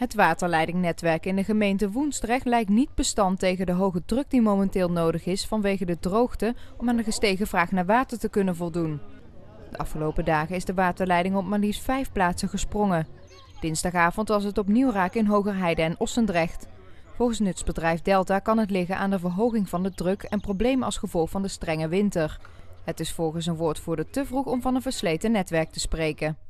Het waterleidingnetwerk in de gemeente Woensdrecht lijkt niet bestand tegen de hoge druk die momenteel nodig is vanwege de droogte om aan de gestegen vraag naar water te kunnen voldoen. De afgelopen dagen is de waterleiding op maar liefst vijf plaatsen gesprongen. Dinsdagavond was het opnieuw raak in Hogerheide en Ossendrecht. Volgens nutsbedrijf Delta kan het liggen aan de verhoging van de druk en problemen als gevolg van de strenge winter. Het is volgens een woordvoerder te vroeg om van een versleten netwerk te spreken.